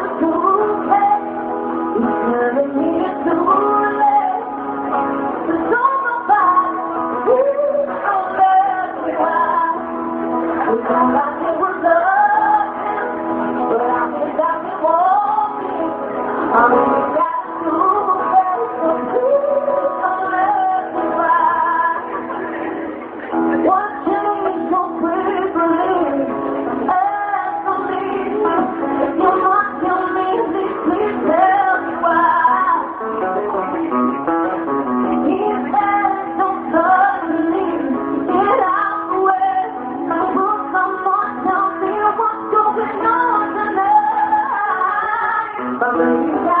to Yeah.